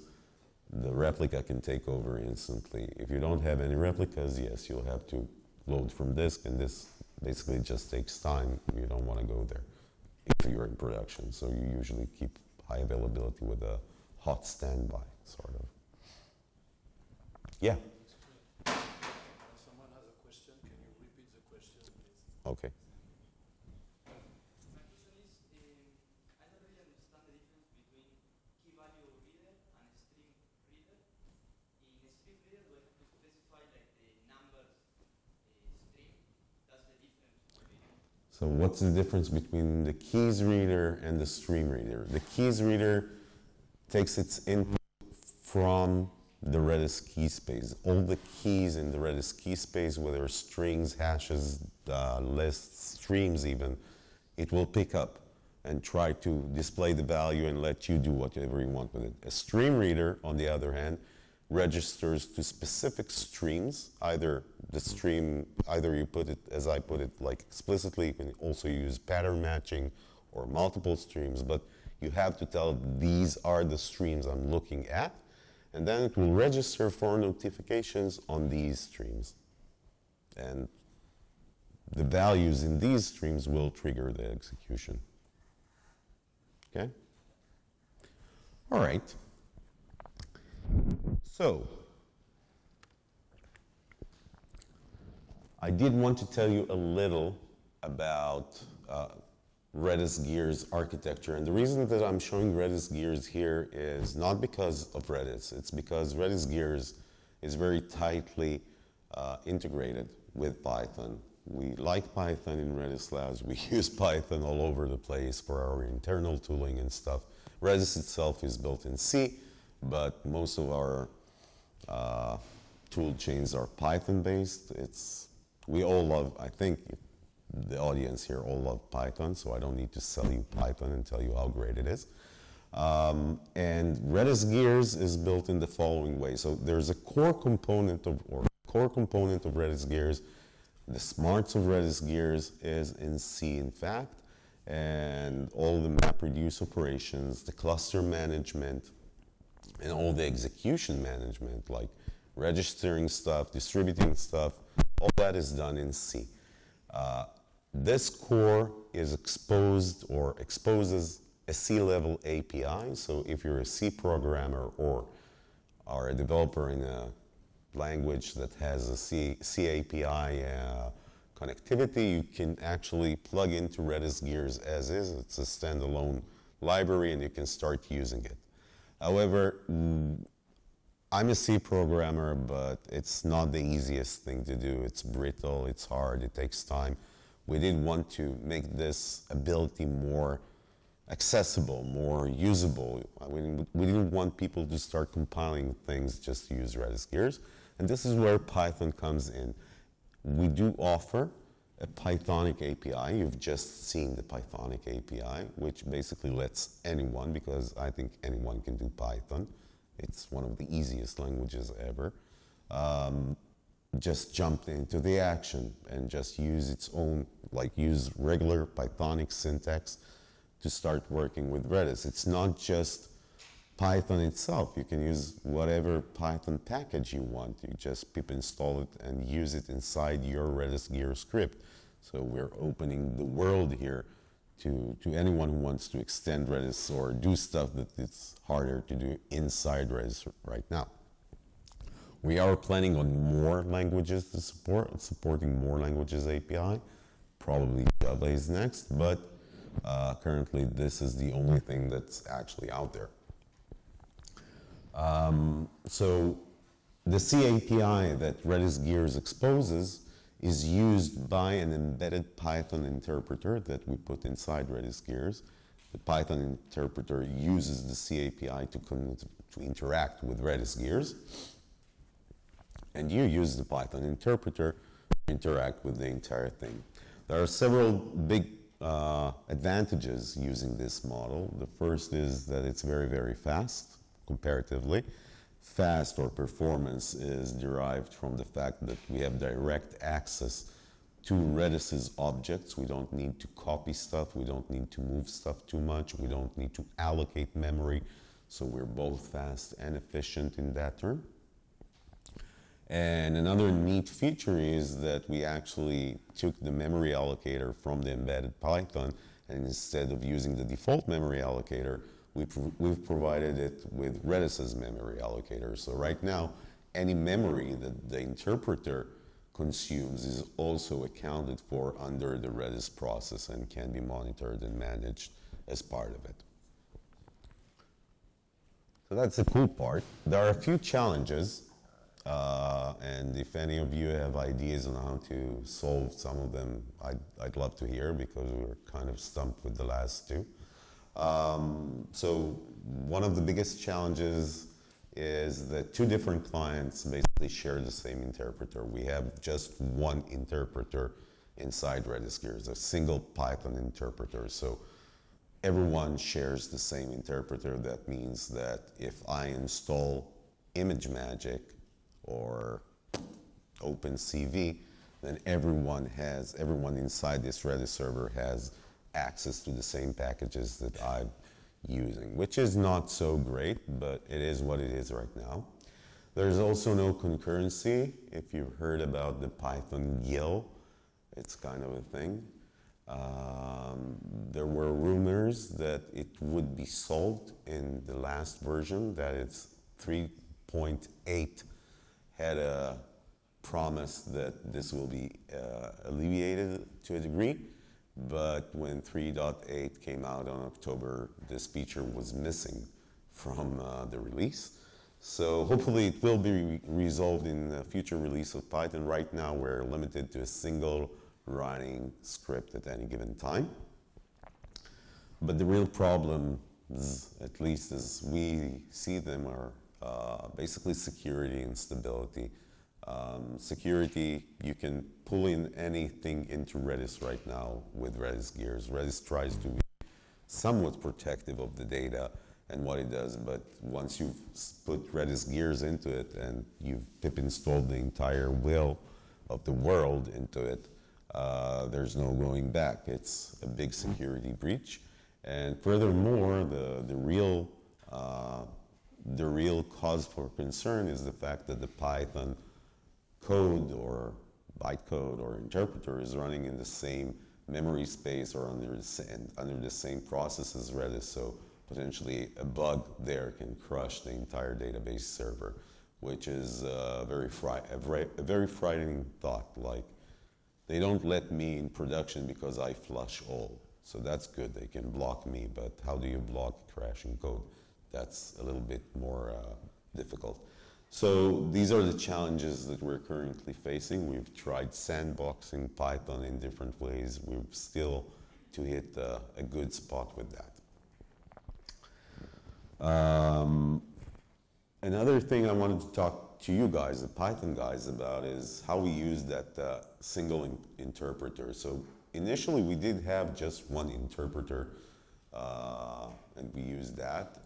Speaker 1: the replica can take over instantly. If you don't have any replicas, yes, you'll have to load from disk, and this basically just takes time. You don't want to go there if you're in production. So you usually keep high availability with a hot standby, sort of. Yeah.
Speaker 2: Someone has a question. Can you repeat the question, please?
Speaker 1: Okay.
Speaker 3: My question is, eh, I don't really understand the difference between key value reader and stream reader. In stream reader, do I have to specify like the numbers eh, stream? That's the difference between.
Speaker 1: So what's the difference between the keys reader and the stream reader? The keys reader takes its input from the Redis key space. All the keys in the Redis key space, whether strings, hashes, uh, lists, streams even, it will pick up and try to display the value and let you do whatever you want with it. A stream reader, on the other hand, registers to specific streams. Either the stream, either you put it, as I put it, like explicitly, you can also use pattern matching or multiple streams, but you have to tell these are the streams I'm looking at, and then it will register for notifications on these streams. And the values in these streams will trigger the execution. Okay? All right. So, I did want to tell you a little about uh, Redis Gears architecture. And the reason that I'm showing Redis Gears here is not because of Redis, it's because Redis Gears is very tightly uh, integrated with Python. We like Python in Redis Labs. We use Python all over the place for our internal tooling and stuff. Redis itself is built in C, but most of our uh, tool chains are Python based. It's we all love. I think the audience here all love Python, so I don't need to sell you Python and tell you how great it is. Um, and Redis Gears is built in the following way. So there's a core component of or core component of Redis Gears. The smarts of Redis Gears is in C, in fact, and all the MapReduce operations, the cluster management, and all the execution management, like registering stuff, distributing stuff, all that is done in C. Uh, this core is exposed or exposes a C-level API. So if you're a C programmer or are a developer in a language that has a C, C API uh, connectivity, you can actually plug into Redis Gears as is. It's a standalone library and you can start using it. However, mm, I'm a C programmer, but it's not the easiest thing to do. It's brittle, it's hard, it takes time. We did want to make this ability more accessible, more usable. We didn't, we didn't want people to start compiling things just to use Redis Gears. And this is where Python comes in. We do offer a Pythonic API. You've just seen the Pythonic API, which basically lets anyone, because I think anyone can do Python. It's one of the easiest languages ever. Um, just jump into the action and just use its own, like use regular Pythonic syntax to start working with Redis. It's not just Python itself. You can use whatever Python package you want. You just pip install it and use it inside your Redis gear script. So we're opening the world here to, to anyone who wants to extend Redis or do stuff that it's harder to do inside Redis right now. We are planning on more languages to support, supporting more languages API. Probably Java is next, but uh, currently this is the only thing that's actually out there. Um, so the C API that Redis Gears exposes is used by an embedded Python interpreter that we put inside Redis Gears. The Python interpreter uses the C API to, to interact with Redis Gears. And you use the Python interpreter to interact with the entire thing. There are several big uh, advantages using this model. The first is that it's very, very fast comparatively. Fast or performance is derived from the fact that we have direct access to Redis's objects. We don't need to copy stuff. We don't need to move stuff too much. We don't need to allocate memory. So we're both fast and efficient in that term. And another neat feature is that we actually took the memory allocator from the embedded Python, and instead of using the default memory allocator, we we've provided it with Redis's memory allocator. So right now, any memory that the interpreter consumes is also accounted for under the Redis process and can be monitored and managed as part of it. So that's the cool part. There are a few challenges, uh, and if any of you have ideas on how to solve some of them, I'd, I'd love to hear because we were kind of stumped with the last two. Um, so one of the biggest challenges is that two different clients basically share the same interpreter. We have just one interpreter inside Redis Gears, a single Python interpreter. So everyone shares the same interpreter. That means that if I install ImageMagick or OpenCV, then everyone has, everyone inside this Redis server has access to the same packages that I'm using, which is not so great, but it is what it is right now. There's also no concurrency. If you've heard about the Python GIL, it's kind of a thing. Um, there were rumors that it would be solved in the last version, that it's 3.8 had a promise that this will be uh, alleviated to a degree. But when 3.8 came out on October, this feature was missing from uh, the release. So hopefully it will be re resolved in the future release of Python. Right now we're limited to a single running script at any given time. But the real problems, at least as we see them, are uh, basically security and stability. Um, security, you can pull in anything into Redis right now with Redis Gears. Redis tries to be somewhat protective of the data and what it does, but once you've put Redis Gears into it and you've pip installed the entire will of the world into it, uh, there's no going back. It's a big security breach. And furthermore, the, the real uh, the real cause for concern is the fact that the Python code or bytecode or interpreter is running in the same memory space or under the same, under the same process as Redis. So potentially a bug there can crush the entire database server, which is a very, very, a very frightening thought. Like they don't let me in production because I flush all. So that's good. They can block me, but how do you block crashing code? That's a little bit more uh, difficult. So these are the challenges that we're currently facing. We've tried sandboxing Python in different ways. We've still to hit uh, a good spot with that. Um, another thing I wanted to talk to you guys, the Python guys, about is how we use that uh, single in interpreter. So initially we did have just one interpreter uh, and we used that.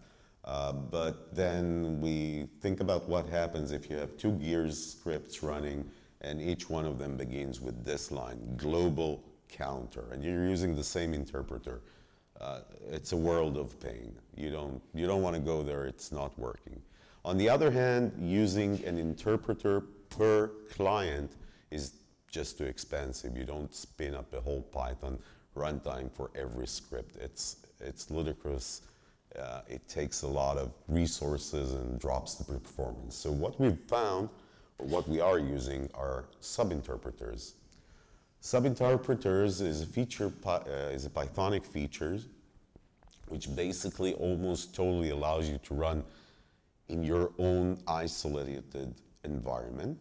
Speaker 1: Uh, but then we think about what happens if you have two gears scripts running and each one of them begins with this line, global counter, and you're using the same interpreter. Uh, it's a world of pain. You don't, you don't want to go there, it's not working. On the other hand, using an interpreter per client is just too expensive. You don't spin up a whole Python runtime for every script. It's, it's ludicrous uh, it takes a lot of resources and drops the performance. So what we've found, what we are using, are sub-interpreters. Sub-interpreters is a feature, uh, is a Pythonic feature, which basically almost totally allows you to run in your own isolated environment.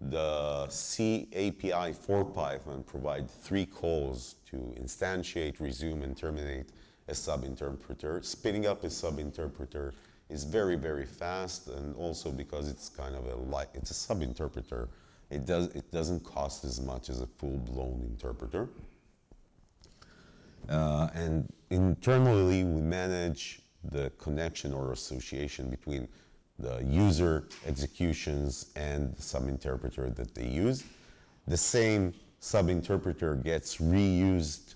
Speaker 1: The C API for Python provide three calls to instantiate, resume, and terminate a sub-interpreter. Spinning up a sub-interpreter is very, very fast, and also because it's kind of a light, it's a sub-interpreter, it, does, it doesn't cost as much as a full-blown interpreter. Uh, and internally, we manage the connection or association between the user executions and the sub-interpreter that they use. The same sub-interpreter gets reused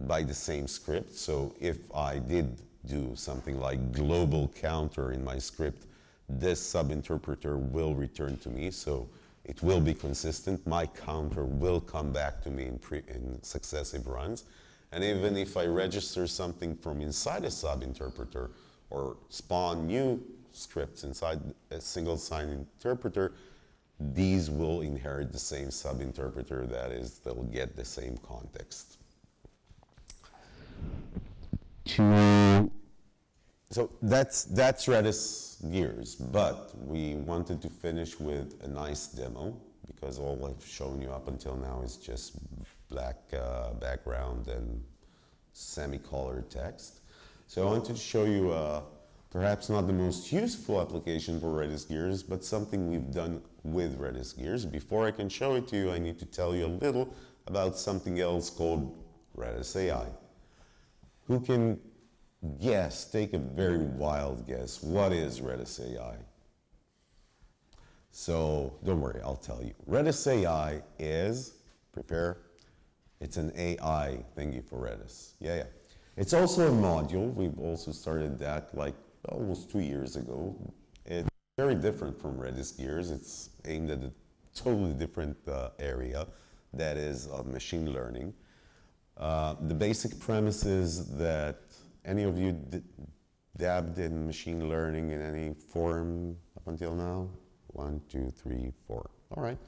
Speaker 1: by the same script. So if I did do something like global counter in my script, this sub-interpreter will return to me. So it will be consistent. My counter will come back to me in, in successive runs. And even if I register something from inside a sub-interpreter or spawn new scripts inside a single sign interpreter, these will inherit the same sub-interpreter. That is, they'll get the same context. To so that's that's Redis gears, but we wanted to finish with a nice demo because all I've shown you up until now is just black uh, background and semi-colored text. So I wanted to show you uh, perhaps not the most useful application for Redis gears, but something we've done with Redis gears. Before I can show it to you, I need to tell you a little about something else called Redis AI. Who can guess, take a very wild guess, what is Redis AI? So don't worry, I'll tell you. Redis AI is, prepare, it's an AI thingy for Redis. Yeah, yeah. It's also a module. We've also started that like almost two years ago. It's very different from Redis Gears. It's aimed at a totally different uh, area, that is uh, machine learning. Uh, the basic premise is that any of you dabbed in machine learning in any form up until now? One, two, three, four. All right.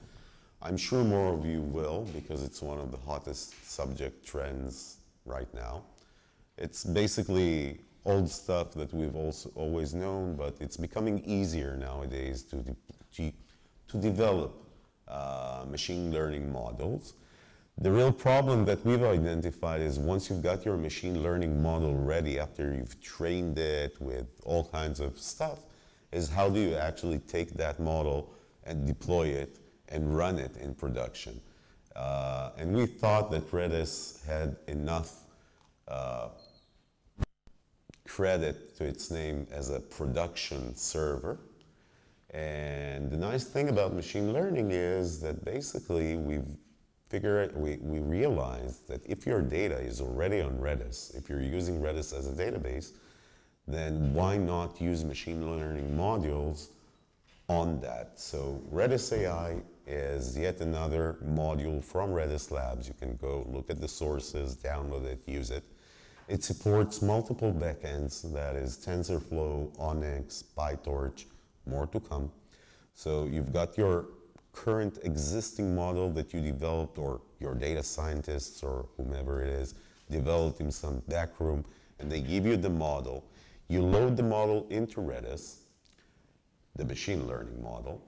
Speaker 1: I'm sure more of you will because it's one of the hottest subject trends right now. It's basically old stuff that we've also always known, but it's becoming easier nowadays to, de to develop uh, machine learning models. The real problem that we've identified is once you've got your machine learning model ready after you've trained it with all kinds of stuff, is how do you actually take that model and deploy it and run it in production? Uh, and we thought that Redis had enough uh, credit to its name as a production server. And the nice thing about machine learning is that basically we've figured, we, we realized that if your data is already on Redis, if you're using Redis as a database, then why not use machine learning modules on that? So Redis AI is yet another module from Redis Labs. You can go look at the sources, download it, use it. It supports multiple backends, that is TensorFlow, ONNX, PyTorch, more to come. So you've got your current existing model that you developed or your data scientists or whomever it is developed in some back room and they give you the model. You load the model into Redis, the machine learning model,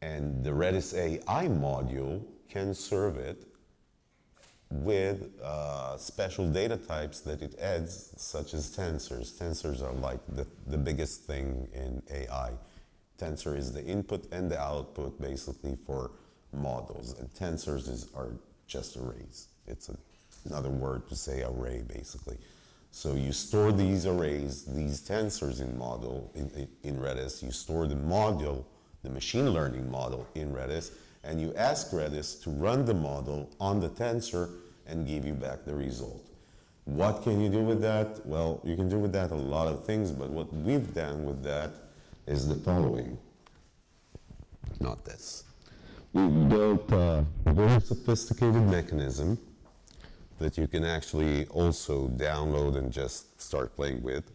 Speaker 1: and the Redis AI module can serve it with uh, special data types that it adds, such as tensors. Tensors are like the, the biggest thing in AI. Tensor is the input and the output basically for models, and tensors is, are just arrays. It's a, another word to say array basically. So you store these arrays, these tensors in model in, in Redis. You store the module, the machine learning model in Redis, and you ask Redis to run the model on the tensor and give you back the result. What can you do with that? Well, you can do with that a lot of things, but what we've done with that is the following. Not this. We built a very sophisticated mechanism that you can actually also download and just start playing with.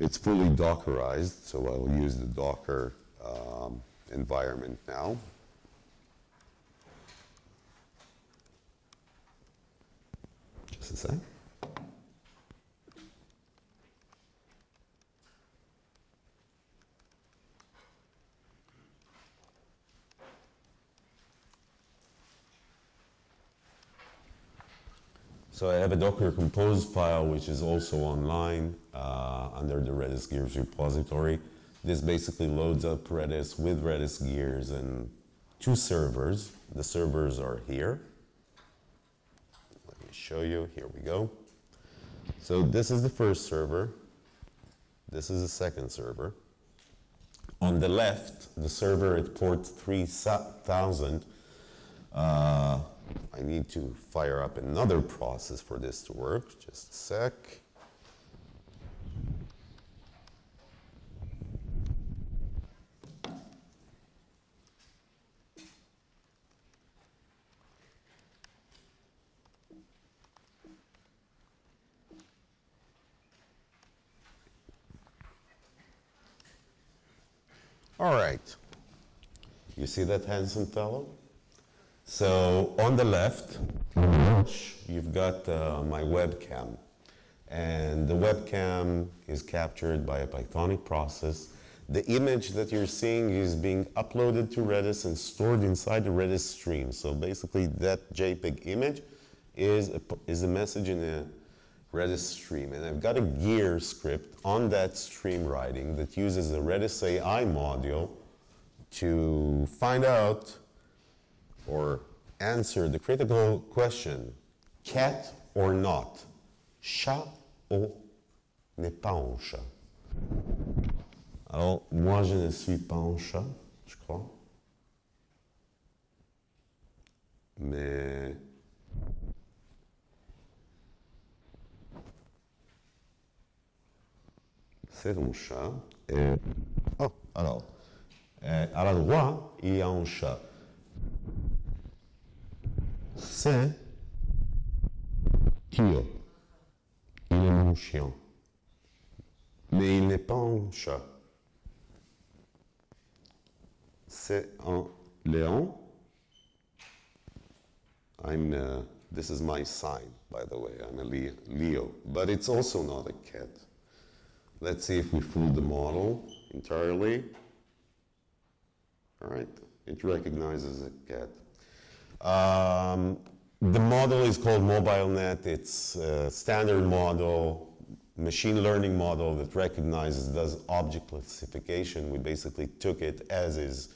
Speaker 1: It's fully Dockerized, so I'll use the Docker um, environment now. Just a sec. So I have a Docker Compose file, which is also online uh, under the Redis Gears repository. This basically loads up Redis with Redis Gears and two servers. The servers are here. Let me show you. Here we go. So this is the first server. This is the second server. On the left, the server at port 3000 uh, I need to fire up another process for this to work. Just a sec. All right. You see that handsome fellow? So on the left, you've got uh, my webcam. And the webcam is captured by a Pythonic process. The image that you're seeing is being uploaded to Redis and stored inside the Redis stream. So basically that JPEG image is a, is a message in a Redis stream. And I've got a gear script on that stream writing that uses a RedisAI module to find out or answer the critical question cat or not Chat ou n'est pas un chat? Alors, moi, je ne suis pas un chat, je crois. Mais. C'est un chat. Oh, alors. Euh, à la droite, il y a un chat. C'est Kyo. Il est mon chien. Mais il n'est pas un chat. C'est un lion. I'm, uh, this is my sign, by the way. I'm a Leo, Leo, but it's also not a cat. Let's see if we fool the model entirely. All right, it recognizes a cat. Um, the model is called MobileNet. It's a standard model, machine learning model that recognizes, does object classification. We basically took it as is,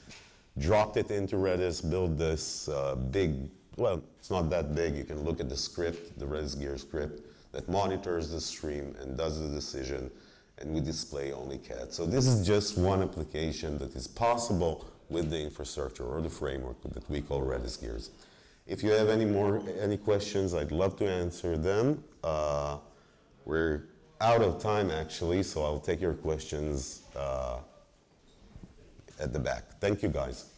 Speaker 1: dropped it into Redis, built this uh, big, well, it's not that big. You can look at the script, the Redis Gear script, that monitors the stream and does the decision, and we display only cat. So this is just one application that is possible with the infrastructure or the framework that we call RedisGears. If you have any more any questions, I'd love to answer them. Uh, we're out of time actually, so I'll take your questions uh, at the back. Thank you, guys.